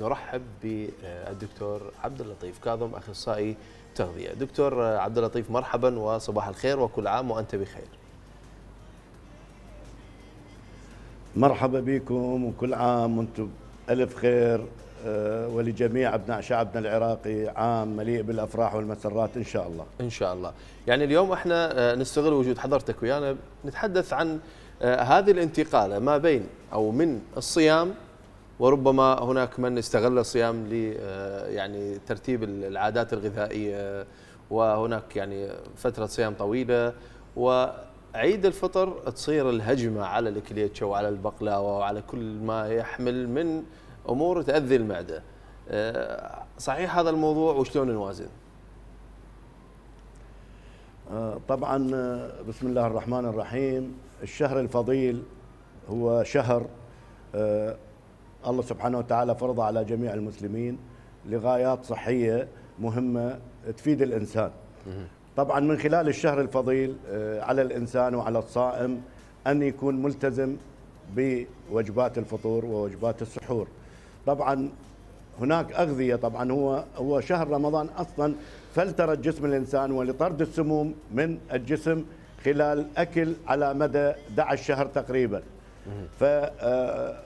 نرحب بالدكتور عبد اللطيف كاظم أخصائي تغذية. دكتور عبد اللطيف مرحبا وصباح الخير وكل عام وأنت بخير. مرحبا بكم وكل عام وأنتم ألف خير آه، ولجميع أبناء شعبنا العراقي عام مليء بالأفراح والمسرات إن شاء الله. إن شاء الله. يعني اليوم إحنا آه، نستغل وجود حضرتك ويانا نتحدث عن آه، هذه الانتقالة ما بين أو من الصيام وربما هناك من استغل الصيام ل يعني ترتيب العادات الغذائية وهناك يعني فترة صيام طويلة وعيد الفطر تصير الهجمة على الكليتشة وعلى البقلاوة وعلى كل ما يحمل من أمور تأذي المعدة. صحيح هذا الموضوع وشلون نوازن؟ طبعا بسم الله الرحمن الرحيم الشهر الفضيل هو شهر الله سبحانه وتعالى فرض على جميع المسلمين لغايات صحية مهمة تفيد الإنسان. طبعا من خلال الشهر الفضيل آه، على الإنسان وعلى الصائم أن يكون ملتزم بوجبات الفطور ووجبات السحور. طبعا هناك أغذية طبعا هو هو شهر رمضان أصلا فلتره جسم الإنسان ولطرد السموم من الجسم خلال أكل على مدى 11 شهر تقريبا. ف آه،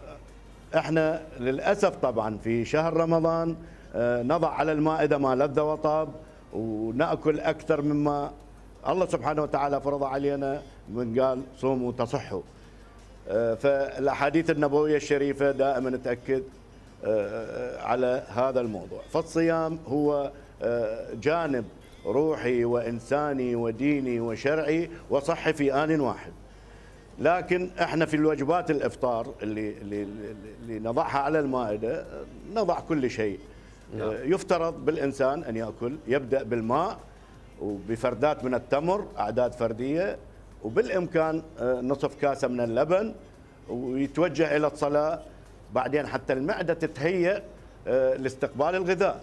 إحنا للأسف طبعا في شهر رمضان آه، نضع على المائده ما لذ وطاب ونأكل أكثر مما الله سبحانه وتعالى فرض علينا من قال صوموا تصحوا. آه، فالأحاديث النبوية الشريفة دائما تأكد آه، على هذا الموضوع. فالصيام هو جانب روحي وإنساني وديني وشرعي وصحي في آن واحد. لكن إحنا في الوجبات الإفطار اللي اللي, اللي نضعها على المائدة نضع كل شيء نعم. يفترض بالإنسان أن يأكل يبدأ بالماء وبفردات من التمر أعداد فردية وبالإمكان آه، نصف كاسة من اللبن ويتوجه إلى الصلاة بعدين حتى المعدة تتهيأ آه، لاستقبال الغذاء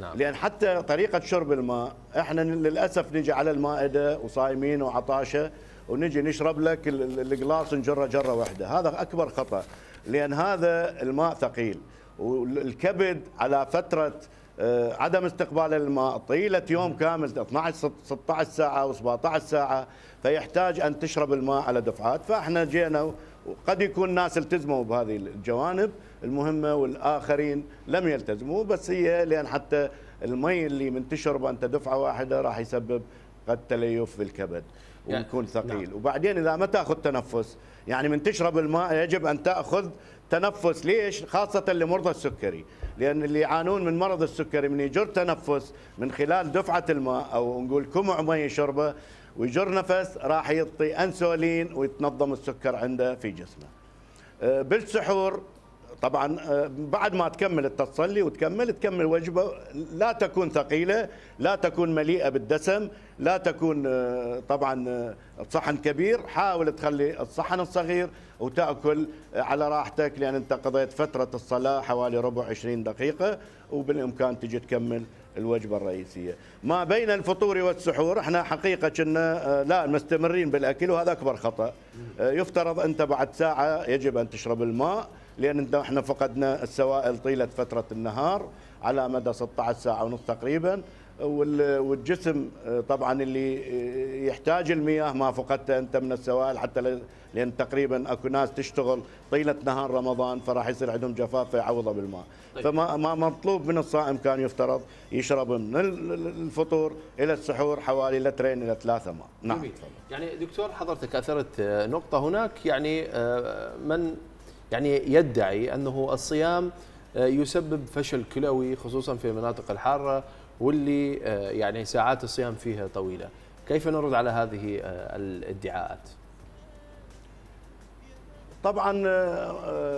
نعم. لأن حتى طريقة شرب الماء إحنا للأسف نجي على المائدة وصايمين وعطاشة ونجي نشرب لك القلاص نجرة جرة واحدة. هذا أكبر خطأ لأن هذا الماء ثقيل والكبد على فترة آه، عدم استقبال الماء طيلة يوم كامل 12 16 ساعة و17 ساعة فيحتاج أن تشرب الماء على دفعات. فإحنا جينا وقد يكون ناس التزموا بهذه الجوانب المهمة والآخرين لم يلتزموا بس هي لأن حتى المي اللي من تشرب انت دفعه واحدة راح يسبب قد تليف بالكبد يعني ويكون ثقيل. نعم. وبعدين إذا ما تأخذ تنفس يعني من تشرب الماء يجب أن تأخذ تنفس. ليش؟ خاصة لمرضى السكري. لأن اللي يعانون من مرض السكري من يجر تنفس من خلال دفعة الماء أو نقول كمع مي يشربه ويجر نفس راح يعطي أنسولين ويتنظم السكر عنده في جسمه. آه، بالسحور طبعا آه، بعد ما تكمل تصلي وتكمل تكمل وجبة لا تكون ثقيلة لا تكون مليئة بالدسم لا تكون آه، طبعا آه، صحن كبير حاول تخلي الصحن الصغير وتأكل على راحتك لأن أنت قضيت فترة الصلاة حوالي ربع 20 دقيقة وبالإمكان تجي تكمل الوجبة الرئيسية. ما بين الفطور والسحور إحنا حقيقة كنا لا مستمرين بالأكل وهذا أكبر خطأ. يفترض أنت بعد ساعة يجب أن تشرب الماء لأن إحنا فقدنا السوائل طيلة فترة النهار على مدى 16 ساعة ونص تقريبا. والجسم طبعا اللي يحتاج المياه ما فقدته أنت من السوائل حتى لأن تقريبا أكو ناس تشتغل طيلة نهار رمضان فراح يصير عندهم جفاف فيعوضها بالماء. طيب. فما ما مطلوب من الصائم كان يفترض يشرب من الفطور إلى السحور حوالي لترين إلى ثلاثة ماء. نعم. يعني دكتور حضرتك أثرت نقطة هناك يعني آه، من يعني يدعي أنه الصيام آه، يسبب فشل كلوي خصوصا في المناطق الحارة واللي آه، يعني ساعات الصيام فيها طويلة. كيف نرد على هذه آه، الادعاءات؟ طبعا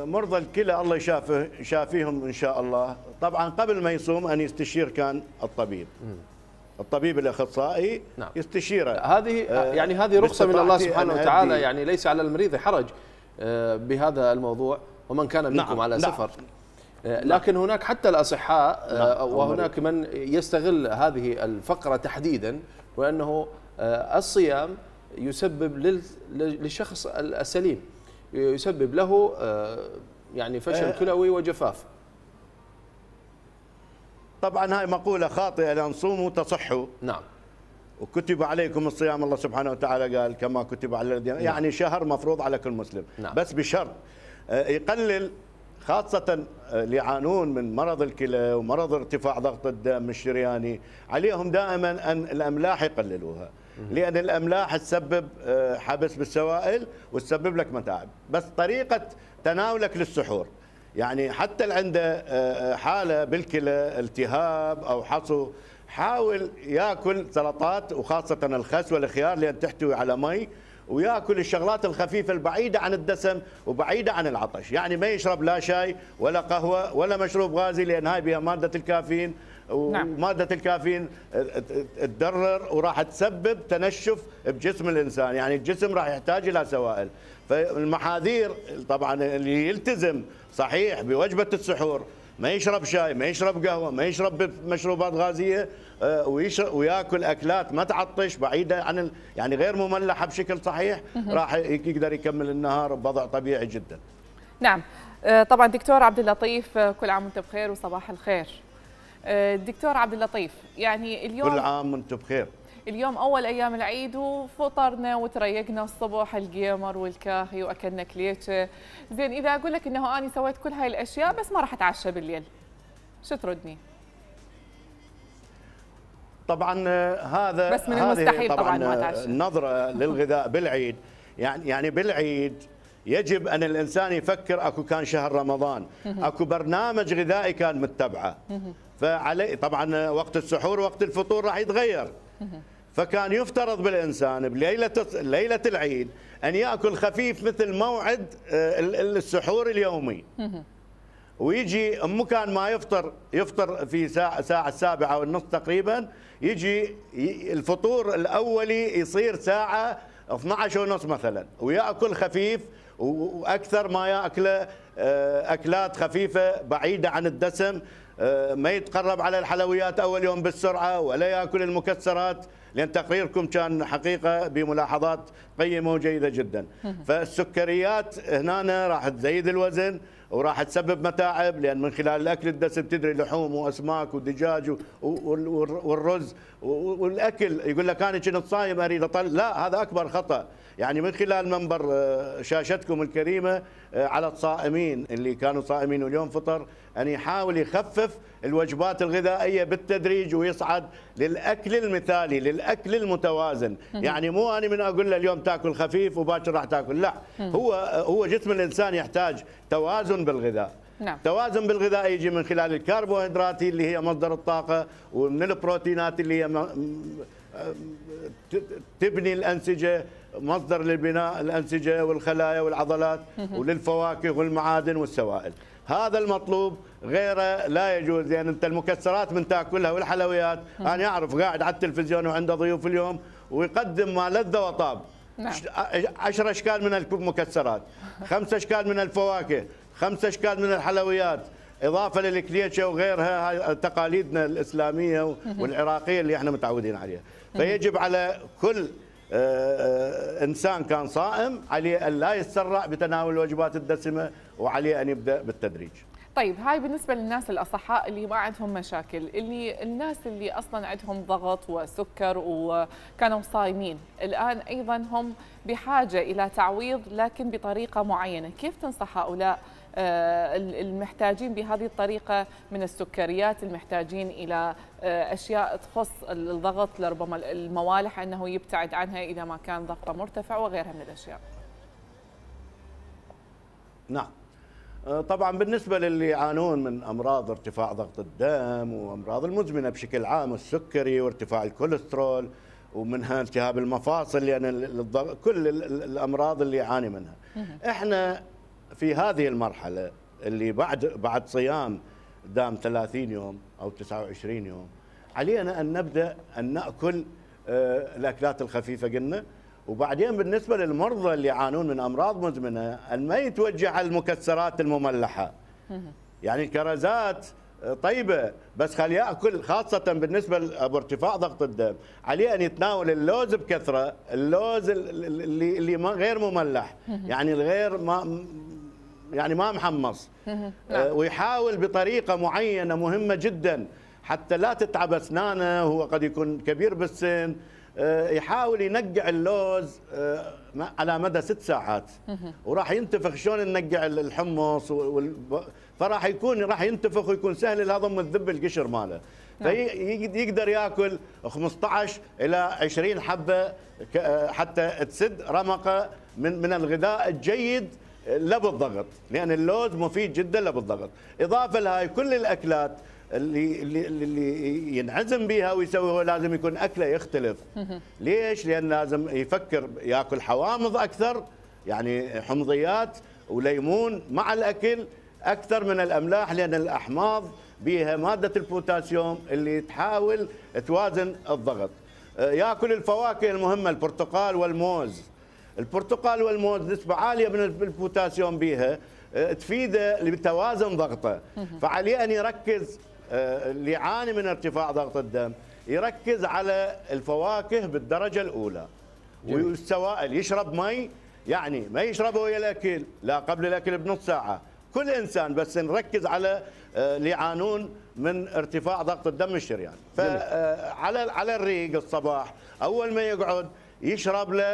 مرضى الكلى الله يشافه يشافيهم إن شاء الله. طبعا قبل ما يصوم أن يستشير كان الطبيب. الطبيب الأخصائي نعم. يستشيره. هذه يعني هذه رخصة من الله سبحانه وتعالى يعني ليس على المريض حرج. بهذا الموضوع ومن كان منكم نعم على نعم. سفر. آه، نعم لكن هناك حتى الأصحاء آه، نعم وهناك من يستغل هذه الفقرة تحديدا وأنه الصيام يسبب للشخص السليم يسبب له يعني فشل كلوي وجفاف. طبعا هاي مقولة خاطئة لأن صوموا تصحوا. نعم. وكتب عليكم الصيام الله سبحانه وتعالى قال كما كتب على الذين نعم. يعني شهر مفروض على كل مسلم. نعم. بس بشرط آه، يقلل خاصة آه، اللي يعانون من مرض الكلى ومرض ارتفاع ضغط الدم الشرياني. عليهم دائما أن الأملاح يقللوها. لأن الأملاح تسبب آه، حبس بالسوائل وتسبب لك متاعب. بس طريقة تناولك للسحور. يعني حتى اللي عنده آه، حالة بالكلى التهاب أو حصو حاول ياكل سلطات وخاصة الخس والخيار لأن تحتوي على مي وياكل الشغلات الخفيفة البعيدة عن الدسم وبعيدة عن العطش، يعني ما يشرب لا شاي ولا قهوة ولا مشروب غازي لأن هاي بها مادة الكافيين. نعم. ومادة الكافيين تدرر وراح تسبب تنشف بجسم الإنسان، يعني الجسم راح يحتاج إلى سوائل، فالمحاذير طبعا اللي يلتزم صحيح بوجبة السحور ما يشرب شاي ما يشرب قهوة ما يشرب مشروبات غازية آه، ويشرب وياكل أكلات ما تعطش بعيدة عن ال... يعني غير مملحة بشكل صحيح راح يقدر يكمل النهار بوضع طبيعي جدا. نعم. آه، طبعا دكتور عبد اللطيف آه، كل عام وانت بخير وصباح الخير. دكتور عبد اللطيف يعني اليوم كل عام وأنتم بخير. اليوم أول أيام العيد وفطرنا وتريقنا الصبح الجيمر والكاهي وأكلنا كليتشه زين إذا أقول لك إنه أني سويت كل هاي الأشياء بس ما راح أتعشى بالليل. شو تردني؟ طبعا آه، هذا بس من المستحيل طبعاً ما آه، تعشى. النظره للغذاء بالعيد. يعني يعني بالعيد يجب أن الإنسان يفكر أكو كان شهر رمضان. أكو برنامج غذائي كان متبعه. فعلي طبعا وقت السحور وقت الفطور راح يتغير. فكان يفترض بالإنسان بليلة ليلة العيد أن يأكل خفيف مثل موعد آه، ال- ال- السحور اليومي. ويجي مكان ما يفطر يفطر في ساعة ساعة السابعة والنصف تقريبا. يجي الفطور الأولي يصير ساعة 12 ونص مثلا. ويأكل خفيف وأكثر ما يأكله آه، أكلات خفيفة بعيدة عن الدسم آه، ما يتقرب على الحلويات أول يوم بالسرعة ولا يأكل المكسرات. لأن تقريركم كان حقيقة بملاحظات قيمة وجيدة جدا. فالسكريات هنا راح تزيد الوزن وراح تسبب متاعب لأن من خلال الأكل الدسم تدري لحوم وأسماك ودجاج والرز والأكل. يقول لك أنا كنت صايم أريد اطل. لا هذا أكبر خطأ. يعني من خلال منبر آه، شاشتكم الكريمة آه، على الصائمين اللي كانوا صائمين واليوم فطر أن يحاول يخفف الوجبات الغذائية بالتدريج ويصعد للأكل المثالي للأكل المتوازن. يعني مو أنا من أقول له اليوم تاكل خفيف وباكر راح تاكل. لا. هو هو جسم الإنسان يحتاج توازن بالغذاء. نعم. توازن بالغذاء يجي من خلال الكربوهيدرات اللي هي مصدر الطاقة ومن البروتينات اللي هي تبني الأنسجة مصدر لبناء الأنسجة والخلايا والعضلات وللفواكه والمعادن والسوائل. هذا المطلوب غيره لا يجوز لأن يعني أنت المكسرات من تاكلها والحلويات أنا أعرف قاعد على التلفزيون وعنده ضيوف اليوم ويقدم ما لذ وطاب. نعم. عشر أشكال من المكسرات خمس أشكال من الفواكه خمس أشكال من الحلويات إضافة للكليتشة وغيرها هاي تقاليدنا الإسلامية والعراقية اللي إحنا متعودين عليها. فيجب على كل آه، آه، إنسان كان صائم عليه أن لا يتسرع بتناول الوجبات الدسمة وعليه أن يبدأ بالتدريج. طيب هاي بالنسبة للناس الأصحاء اللي ما عندهم مشاكل اللي الناس اللي أصلا عندهم ضغط وسكر وكانوا صايمين الآن أيضا هم بحاجة إلى تعويض لكن بطريقة معينة. كيف تنصح هؤلاء المحتاجين بهذه الطريقة من السكريات المحتاجين إلى آه، أشياء تخص الضغط لربما الموالح أنه يبتعد عنها إذا ما كان ضغطه مرتفع وغيرها من الأشياء. نعم. آه، طبعا بالنسبة للي يعانون من أمراض ارتفاع ضغط الدم وأمراض المزمنة بشكل عام السكري وارتفاع الكوليسترول ومنها التهاب المفاصل لأن يعني كل ال- ال- الأمراض اللي يعاني منها. إحنا في هذه المرحلة اللي بعد بعد صيام دام 30 يوم أو 29 يوم علينا أن نبدأ أن نأكل آه، الأكلات الخفيفة قلنا. وبعدين بالنسبة للمرضى اللي يعانون من أمراض مزمنة أن ما يتوجه على المكسرات المملحة. يعني الكرزات طيبة بس خليه يأكل خاصة بالنسبة لأبو ارتفاع ضغط الدم. عليه أن يتناول اللوز بكثرة اللوز ال- ال- اللي اللي ما غير مملح يعني الغير ما يعني ما محمص. آه، ويحاول بطريقة معينة مهمة جدا. حتى لا تتعب أسنانه هو قد يكون كبير بالسن. يحاول ينقع اللوز آه، على مدى ست ساعات. وراح ينتفخ شلون ننقع الحمص فراح يكون راح ينتفخ ويكون سهل الهضم وتذب القشر ماله. نعم. فيقدر ياكل 15 إلى 20 حبة حتى تسد رمقه من من الغذاء الجيد لا بالضغط لأن اللوز مفيد جدا لا بالضغط إضافة لهاي كل الأكلات اللي اللي اللي ينعزم بها ويسوي هو لازم يكون أكله يختلف. ليش؟ لأن لازم يفكر يأكل حوامض أكثر يعني حمضيات وليمون مع الأكل أكثر من الأملاح لأن الأحماض بها مادة البوتاسيوم اللي تحاول توازن الضغط. آه، يأكل الفواكه المهمة البرتقال والموز. البرتقال والموز نسبة عالية من البوتاسيوم بها آه، تفيده لتوازن ضغطه. فعليه أن يركز اللي يعاني من ارتفاع ضغط الدم يركز على الفواكه بالدرجة الأولى. والسوائل يشرب مي يعني ما يشربه ويا الأكل لا قبل الأكل بنص ساعة. كل إنسان بس نركز على آه، اللي يعانون من ارتفاع ضغط الدم الشريان. فعلى آه، على الريق الصباح أول ما يقعد يشرب له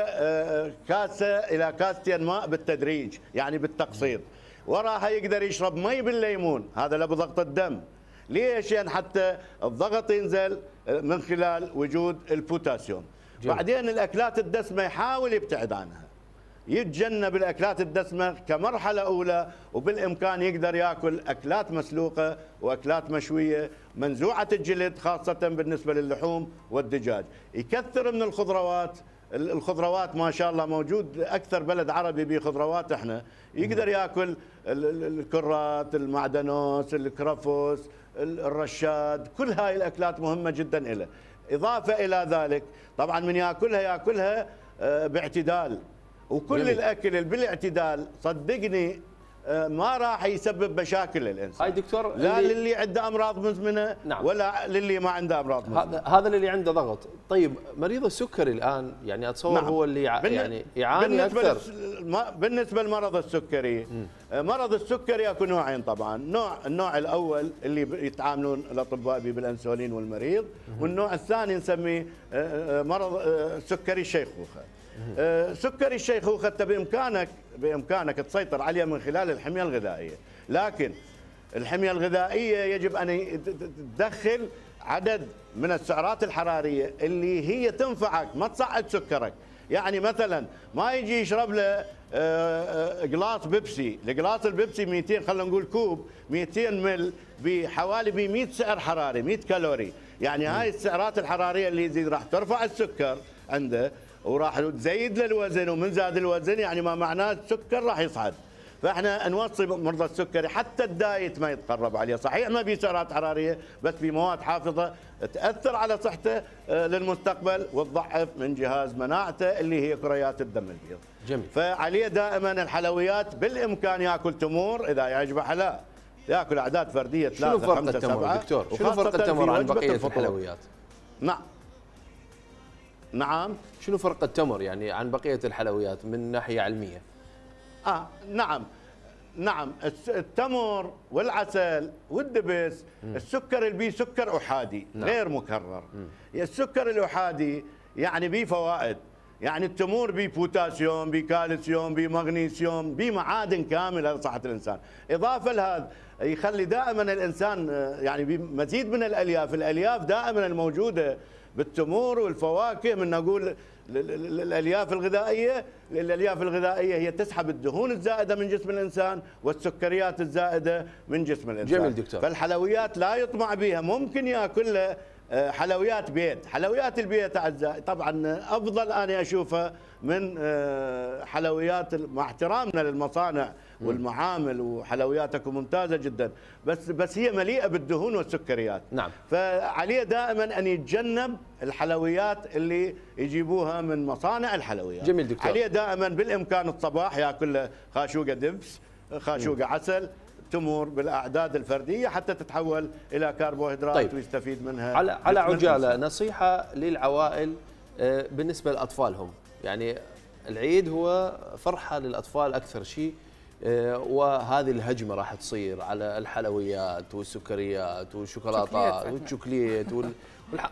كاسة إلى كاستين ماء بالتدريج يعني بالتقسيط وراها يقدر يشرب مي بالليمون هذا لبضغط الدم. ليش؟ يعني حتى الضغط ينزل من خلال وجود البوتاسيوم. جميل. بعدين الأكلات الدسمة يحاول يبتعد عنها. يتجنب الأكلات الدسمة كمرحلة أولى وبالإمكان يقدر يأكل أكلات مسلوقة وأكلات مشوية منزوعة الجلد خاصة بالنسبة للحوم والدجاج. يكثر من الخضروات. الخضروات ما شاء الله موجود أكثر بلد عربي به خضروات إحنا. يقدر يأكل الكرات المعدنوس الكرفس الرشاد كل هاي الأكلات مهمة جدا له إضافة إلى ذلك طبعا من يأكلها يأكلها آه، باعتدال وكل جميل. الأكل اللي بالاعتدال صدقني ما راح يسبب مشاكل للإنسان هاي دكتور لا اللي للي عنده أمراض مزمنه نعم. ولا للي ما عنده أمراض مزمنه هذا اللي عنده ضغط طيب مريض السكري الآن يعني أتصور نعم. هو اللي يعني يعاني بالنسبة أكثر بالنسبة لمرض السكري م. آه، مرض السكري أكو نوعين طبعا نوع النوع الأول اللي يتعاملون الأطباء به بالإنسولين والمريض م. والنوع الثاني نسميه آه، مرض سكري الشيخوخه آه، سكري الشيخوخه بإمكانك بإمكانك تسيطر عليه من خلال الحمية الغذائية. لكن الحمية الغذائية يجب أن تدخل عدد من السعرات الحرارية اللي هي تنفعك ما تصعد سكرك. يعني مثلا ما يجي يشرب له قلاص آه، آه، بيبسي. القلاص البيبسي 200 خلينا نقول كوب 200 مل بحوالي ب 100 سعر حراري 100 كالوري. يعني هاي السعرات الحرارية اللي يزيد راح ترفع السكر عنده وراح تزيد له الوزن ومن زاد الوزن يعني ما معناه السكر راح يصعد. فإحنا نوصي مرضى السكري حتى ال diet ما يتقرب عليه. صحيح ما في سعرات حرارية بس في مواد حافظة تأثر على صحته آه، للمستقبل وتضعف من جهاز مناعته اللي هي كريات الدم البيض. جميل. فعليه دائما الحلويات بالإمكان يأكل تمور إذا يعجبه حلا يأكل أعداد فردية ثلاثة شنو فرق التمر دكتور؟ شنو فرق التمر عن بقية الحلويات. نعم. نعم. شنو فرق التمر يعني عن بقية الحلويات من ناحية علمية؟ آه نعم. نعم. التمر والعسل والدبس م. السكر اللي بيه سكر أحادي نعم. غير مكرر. م. السكر الأحادي يعني بيه فوائد. يعني التمور بيه بوتاسيوم بيه كالسيوم بيه مغنيسيوم بيه معادن كاملة لصحه الإنسان. إضافة لهذا يخلي دائما الإنسان آه، يعني بمزيد من الألياف. الألياف دائما الموجودة بالتمور والفواكه من نقول الالياف الغذائية. الالياف الغذائية هي تسحب الدهون الزائدة من جسم الإنسان والسكريات الزائدة من جسم الإنسان. جميل دكتور. فالحلويات لا يطمع بها. ممكن يأكل آه، حلويات بيت. حلويات البيت أعزائي طبعا أفضل أنا أشوفها من آه، حلويات مع احترامنا للمصانع والمعامل وحلوياتكم ممتازة جدا. بس بس هي مليئة بالدهون والسكريات. نعم. فعليه دائما أن يتجنب الحلويات اللي يجيبوها من مصانع الحلويات. جميل دكتور. عليه دائما بالإمكان الصباح يأكل خاشوقة دبس خاشوقة عسل تمر بالأعداد الفردية حتى تتحول إلى كربوهيدرات طيب. ويستفيد منها على على عجالة نصيحة للعوائل آه، بالنسبة لأطفالهم. يعني العيد هو فرحة للأطفال أكثر شيء. وهذه الهجمة راح تصير على الحلويات والسكريات والشوكولاتات والشوكليت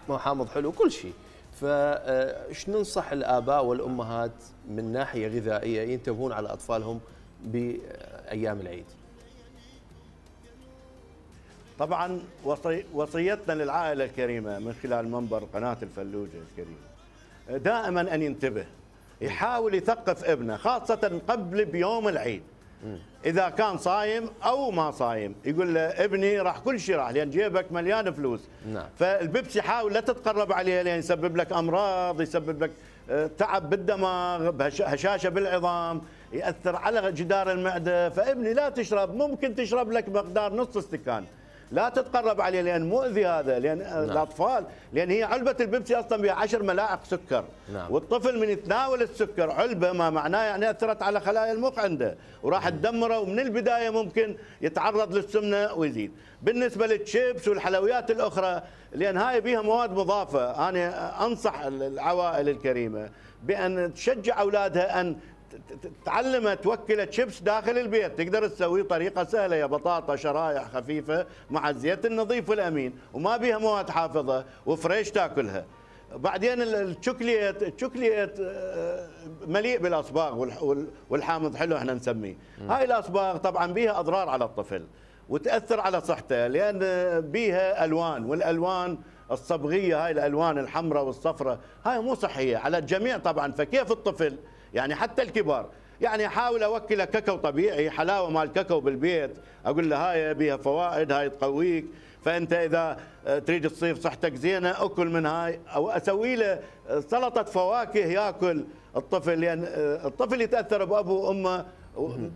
والحامض حلو وكل شيء. فايش ننصح الآباء والأمهات من ناحية غذائية ينتبهون على أطفالهم بأيام العيد؟ طبعا وصي وصيتنا للعائلة الكريمة من خلال منبر قناة الفلوجة الكريمة. دائما أن ينتبه يحاول يثقف ابنه خاصة قبل بيوم العيد. إذا كان صايم أو ما صايم يقول له ابني راح كل شيء راح لأن جيبك مليان فلوس. نعم. فالبيبسي حاول لا تتقرب عليه لأن يسبب لك أمراض يسبب لك آه، تعب بالدماغ هشاشة بالعظام يأثر على جدار المعدة. فابني لا تشرب ممكن تشرب لك مقدار نص استكان. لا تتقرب عليه لأن مؤذي هذا لأن نعم. الأطفال لأن هي علبة البيبسي أصلا بها 10 ملاعق سكر. نعم. والطفل من يتناول السكر علبة ما معناه يعني أثرت على خلايا المخ عنده. وراح تدمره ومن البداية ممكن يتعرض للسمنة ويزيد. بالنسبة للشيبس والحلويات الأخرى لأن هاي بها مواد مضافة. أنا أنصح العوائل الكريمة بأن تشجع أولادها أن تعلمت توكلت شيبس داخل البيت. تقدر تسويه طريقة سهلة يا بطاطا شرايح خفيفة مع الزيت النظيف والأمين وما بيها مواد حافظة و fresh تاكلها. بعدين الشوكليت الشوكليت آه، مليء بالأصباغ والحامض حلو إحنا نسميه. هاي الأصباغ طبعا بيها أضرار على الطفل وتأثر على صحته لأن بيها ألوان والألوان الصبغية هاي الألوان الحمراء والصفراء هاي مو صحية على الجميع طبعا. فكيف الطفل يعني حتى الكبار. يعني احاول اوكله كاكاو طبيعي حلاوة مال كاكاو بالبيت. أقول له هاي بيها فوائد هاي تقويك. فأنت إذا تريد تصير صحتك زينة أكل من هاي. أو أسوي له سلطة فواكه يأكل الطفل لأن الطفل يتأثر بابوه وأمه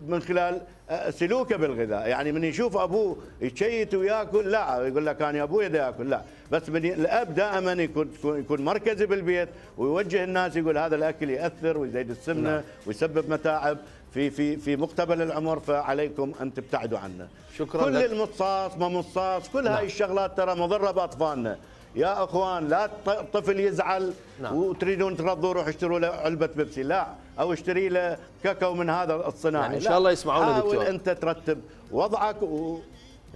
من خلال سلوكه بالغذاء يعني من يشوف أبوه يشيت وياكل لا يقول لك أنا أبوي دا ياكل لا بس من الأب دائما يكون يكون مركزي بالبيت ويوجه الناس يقول هذا الأكل يأثر ويزيد السمنة نعم. ويسبب متاعب في في في مقتبل العمر فعليكم أن تبتعدوا عنه شكرا كل لك. المصاص ما مصاص كل نعم. هاي الشغلات ترى مضرة بأطفالنا يا إخوان لا الطفل يزعل نعم. وتريدون ترضوا روح اشتروا له علبه بيبسي لا أو اشتري له كاكاو من هذا الصناعي. يعني إن شاء الله يسمعونا دكتور حاول أنت ترتب وضعك و...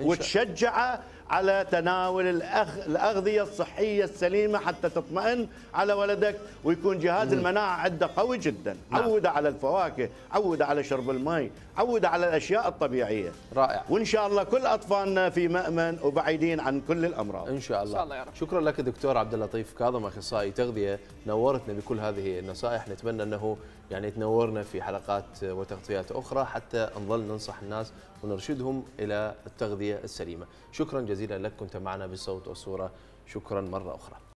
وتشجعه على تناول الأغ... الأغذية الصحية السليمة حتى تطمئن على ولدك ويكون جهاز المناعة عنده قوي جدا. نعم. عود على الفواكه عود على شرب الماء عود على الأشياء الطبيعية. رائع. وإن شاء الله كل أطفالنا في مأمن وبعيدين عن كل الأمراض. إن شاء الله, إن شاء الله يا رب. شكرا لك دكتور عبد اللطيف. كاظم أخصائي تغذية نورتنا بكل هذه النصائح. نتمنى أنه يعني تنورنا في حلقات وتغطيات أخرى حتى نظل ننصح الناس ونرشدهم إلى التغذية السليمة. شكرا جزيلا لك كنت معنا بالصوت والصورة شكرا مرة أخرى.